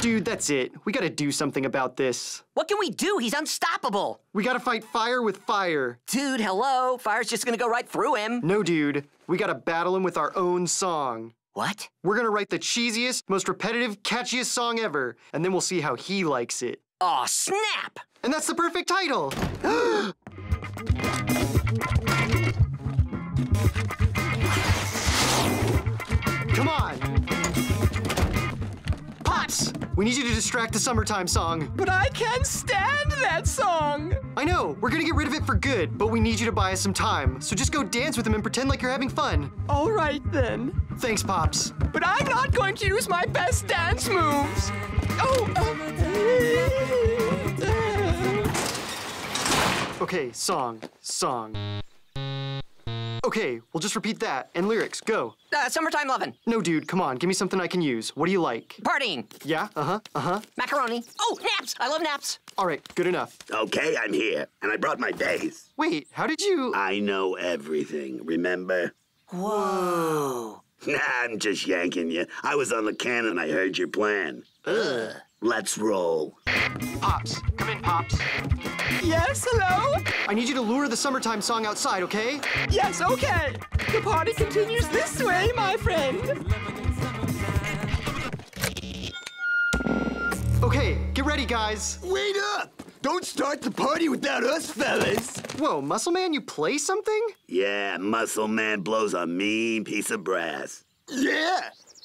Dude, that's it. We gotta do something about this. What can we do? He's unstoppable. We gotta fight fire with fire. Dude, hello. Fire's just gonna go right through him. No, dude. We gotta battle him with our own song. What? We're gonna write the cheesiest, most repetitive, catchiest song ever, and then we'll see how he likes it. Aw, snap! And that's the perfect title! Come on! Pops! We need you to distract the summertime song. But I can't stand that song. I know, we're gonna get rid of it for good, but we need you to buy us some time. So just go dance with him and pretend like you're having fun. All right then. Thanks, Pops. But I'm not going to use my best dance moves. Oh. uh, Okay, song, song. Okay, we'll just repeat that. And lyrics, go. Uh, summertime lovin'. No, dude, come on, give me something I can use. What do you like? Partying. Yeah, uh huh, uh huh. Macaroni. Oh, naps! I love naps. All right, good enough. Okay, I'm here, and I brought my bass. Wait, how did you. I know everything, remember? Whoa. Nah, I'm just yanking you. I was on the cannon, I heard your plan. Ugh. Let's roll. Pops, come in, Pops. yes, hello? I need you to lure the summertime song outside, okay? Yes, okay. The party continues this way, my friend. Okay, get ready, guys. Wait up! Don't start the party without us, fellas. Whoa, Muscle Man, you play something? Yeah, Muscle Man blows a mean piece of brass. Yeah.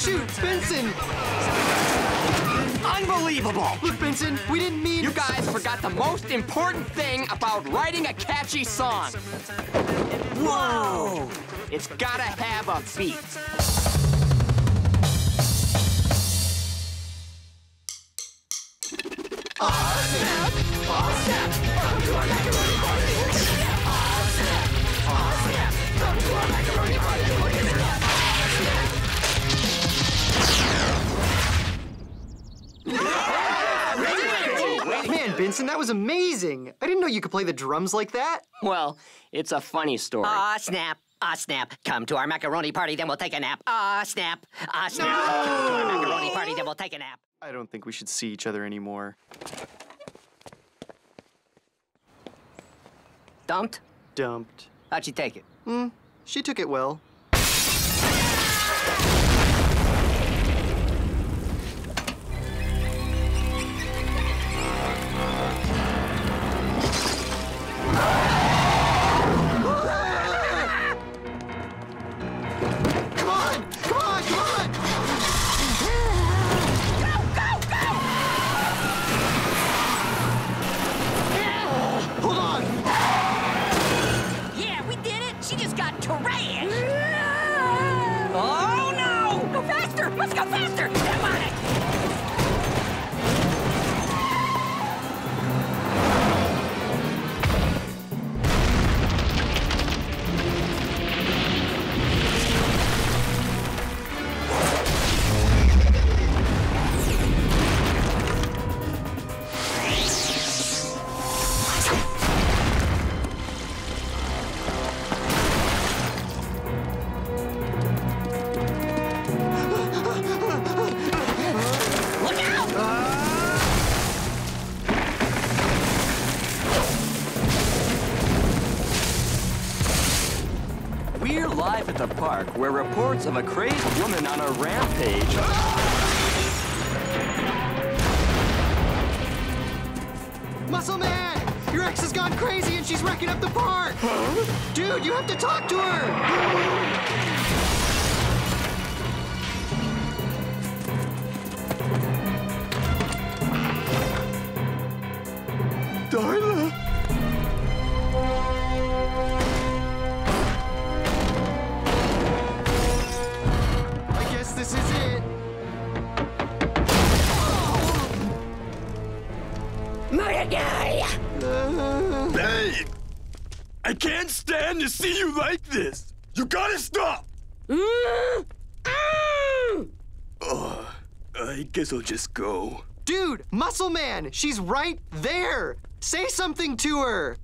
shoot, Benson! Unbelievable. Look, Benson, we didn't mean. You guys forgot the most important thing about writing a catchy song. Whoa! It's gotta have a beat. Benson, that was amazing! I didn't know you could play the drums like that. Well, it's a funny story. Ah, snap. Ah, snap. Come to our macaroni party, then we'll take a nap. Ah, snap. Ah, snap. Come to our macaroni party, then we'll take a nap. I don't think we should see each other anymore. Dumped? Dumped. How'd she take it? Hmm, she took it well. Reports of a crazed woman on a rampage. Muscle Man! Your ex has gone crazy and she's wrecking up the park! Dude, you have to talk to her! This is it. Babe! I can't stand to see you like this! You gotta stop! Mm-hmm. Ugh, I guess I'll just go. Dude, Muscle Man, she's right there! Say something to her!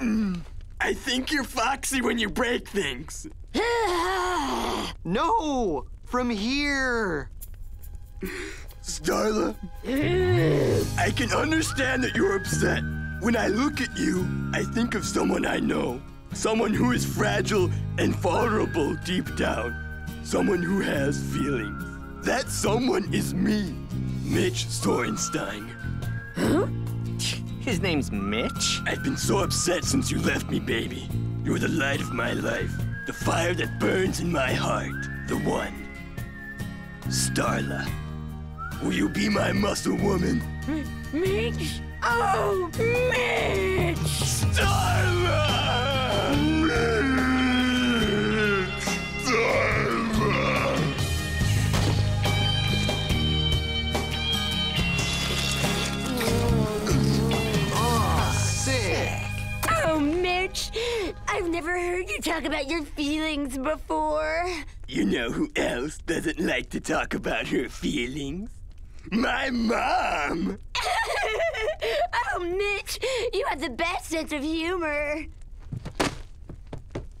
Mm, I think you're foxy when you break things. No! From here! Starla, I can understand that you're upset. When I look at you, I think of someone I know. Someone who is fragile and vulnerable deep down. Someone who has feelings. That someone is me, Mitch Sorenstein. His name's Mitch? I've been so upset since you left me, baby. You're the light of my life, the fire that burns in my heart, the one. Starla, will you be my muscle woman? Mitch? Oh, Mitch! Starla! Mitch! Starla! Sick! Oh, Mitch! I've never heard you talk about your feelings before. You know who else doesn't like to talk about her feelings? My mom! oh, Mitch! You have the best sense of humor.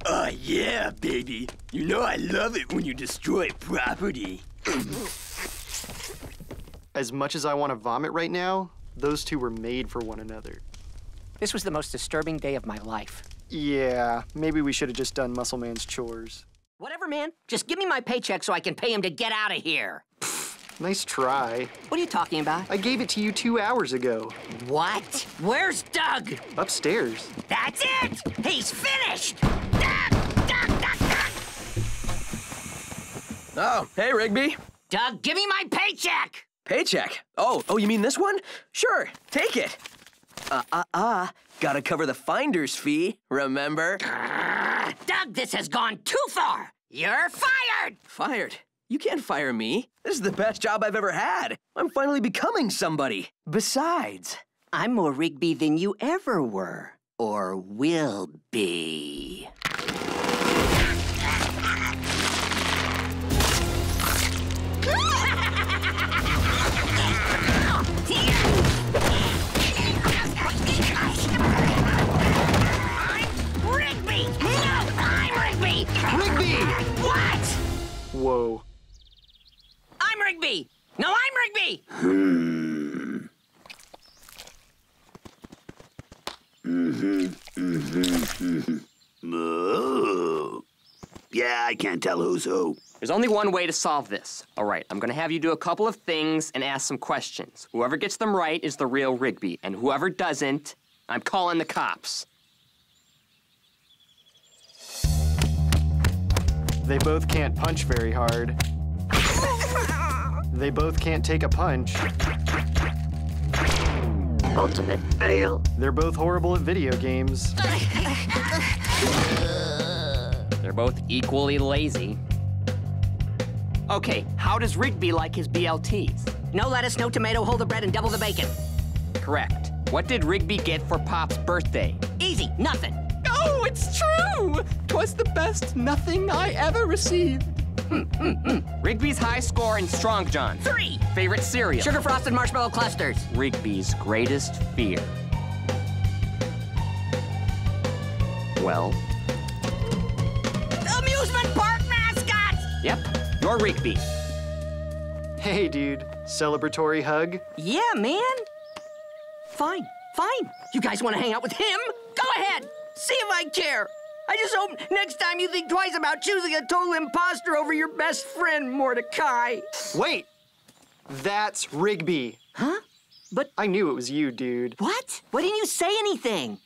Oh, yeah, baby. You know I love it when you destroy property. As much as I want to vomit right now, those two were made for one another. This was the most disturbing day of my life. Yeah, maybe we should have just done Muscle Man's chores. Whatever, man. Just give me my paycheck so I can pay him to get out of here. Nice try. What are you talking about? I gave it to you two hours ago. What? Where's Doug? Upstairs. That's it! He's finished! Doug! Doug! Doug! Doug! Oh, hey, Rigby. Doug, give me my paycheck! Paycheck. Oh, oh, you mean this one? Sure, take it. Uh, uh, uh. Gotta cover the finder's fee, remember? Doug, this has gone too far! You're fired! Fired. You can't fire me. This is the best job I've ever had. I'm finally becoming somebody. Besides, I'm more Rigby than you ever were. Or will be. Whoa. I'm Rigby! No, I'm Rigby! Oh. Yeah, I can't tell who's who. There's only one way to solve this. All right, I'm gonna have you do a couple of things and ask some questions. Whoever gets them right is the real Rigby, and whoever doesn't, I'm calling the cops. They both can't punch very hard. they both can't take a punch. Ultimate fail. They're both horrible at video games. They're both equally lazy. Okay, how does Rigby like his BLTs? No lettuce, no tomato, hold the bread, and double the bacon. Correct. What did Rigby get for Pop's birthday? Easy, nothing. Oh, it's true! Twas the best nothing I ever received. Rigby's high score in Strong John. Three! Favorite cereal. Sugar frosted marshmallow clusters. Rigby's greatest fear. Well, Amusement park mascot! yep, you're Rigby. Hey, dude. Celebratory hug? Yeah, man. Fine, fine. You guys want to hang out with him? Go ahead. See if I care. I just hope next time you think twice about choosing a total imposter over your best friend, Mordecai. Wait! That's Rigby. Huh? But I knew it was you, dude. what? Why didn't you say anything?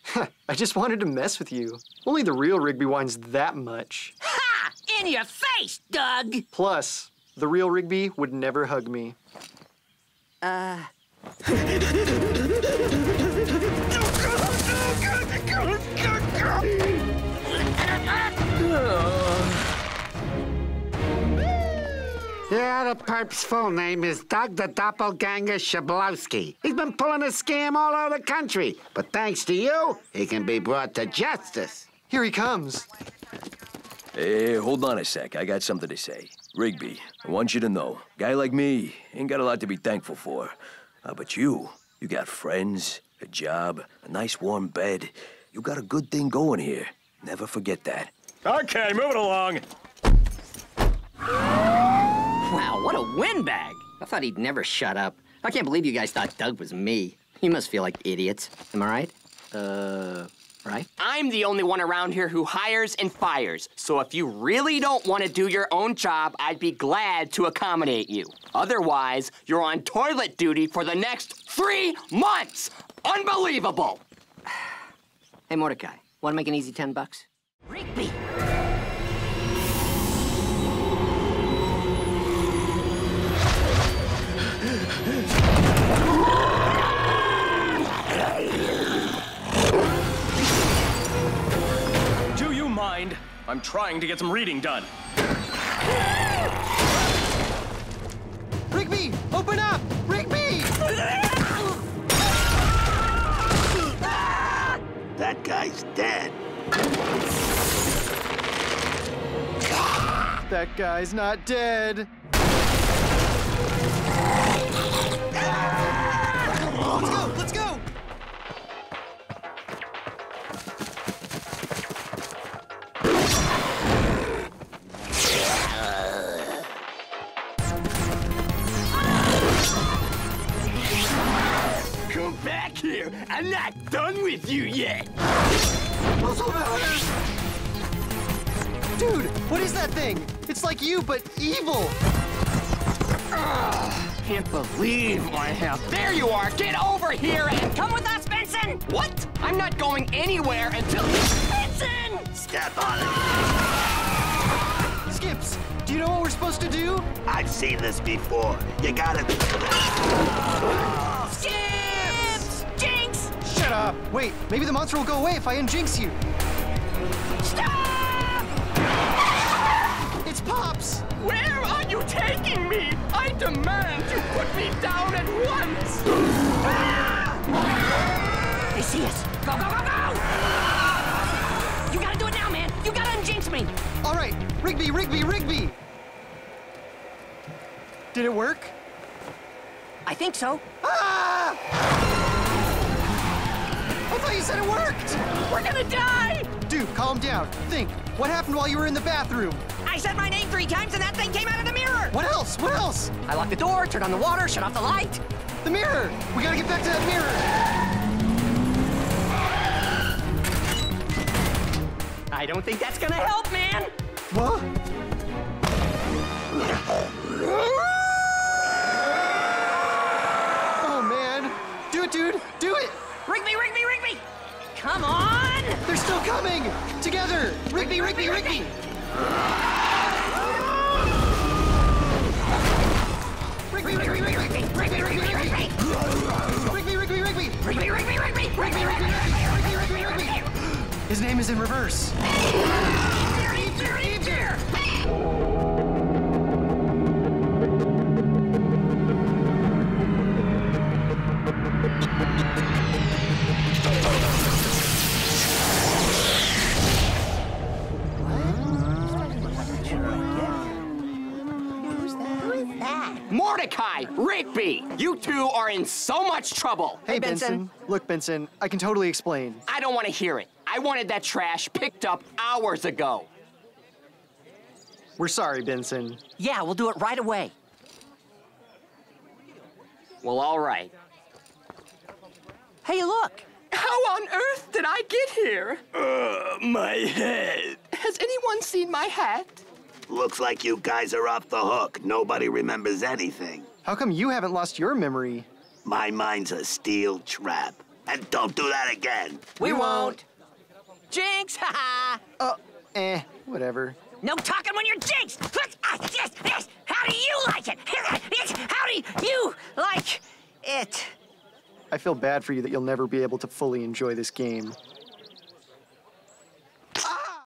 I just wanted to mess with you. Only the real Rigby whines that much. Ha! In your face, Doug! Plus, the real Rigby would never hug me. Uh. Yeah, the perp's full name is Doug the Doppelganger Shablowski. He's been pulling a scam all over the country. But thanks to you, he can be brought to justice. Here he comes. Hey, hold on a sec. I got something to say. Rigby, I want you to know, guy like me ain't got a lot to be thankful for. Uh, but you, you got friends, a job, a nice warm bed. You got a good thing going here. Never forget that. Okay, move it along. Wow, what a windbag! I thought he'd never shut up. I can't believe you guys thought Doug was me. You must feel like idiots. Am I right? Uh, right? I'm the only one around here who hires and fires. So if you really don't want to do your own job, I'd be glad to accommodate you. Otherwise, you're on toilet duty for the next three months. Unbelievable. Hey, Mordecai, want to make an easy 10 bucks? Rigby! Do you mind? I'm trying to get some reading done. That guy's not dead. Dude, what is that thing? It's like you, but evil. Can't believe I have. There you are. Get over here and Come with us, Benson! What? I'm not going anywhere until. Benson! Step on it. Skips, do you know what we're supposed to do? I've seen this before. You gotta. Skips! Jinx! Shut up. Wait, maybe the monster will go away if I unjinx you. Demand you put me down at once. They see us. Go, go, go, go! You gotta do it now, man. You gotta unjinx me. All right, Rigby, Rigby, Rigby! Did it work? I think so. Ah! I thought you said it worked! We're gonna die! Dude, calm down. Think. What happened while you were in the bathroom? I said my name three times and that thing came out of the What else? What else? I locked the door, turned on the water, shut off the light. The mirror! We gotta get back to that mirror! I don't think that's gonna help, man! What? Oh man! Do it, dude! Do it! Rigby, Rigby, Rigby! Come on! They're still coming! Together! Rigby, Rigby, Rigby! Rigby, Rigby, Rigby! Rigby, Rigby, Rigby! Rigby, Rigby, Rigby! Rigby, Rigby, Rigby! Rigby, Mordecai, Rigby, you two are in so much trouble. Hey, Benson. Benson. Look, Benson, I can totally explain. I don't want to hear it. I wanted that trash picked up hours ago. We're sorry, Benson. Yeah, we'll do it right away. Well, all right. Hey, look! How on earth did I get here? Uh, my head. Has anyone seen my hat? Looks like you guys are off the hook. Nobody remembers anything. How come you haven't lost your memory? My mind's a steel trap. And don't do that again. We won't. Jinx, haha. Uh, eh, whatever. No talking when you're jinxed! Yes, yes. How do you like it? How do you like it? I feel bad for you that you'll never be able to fully enjoy this game.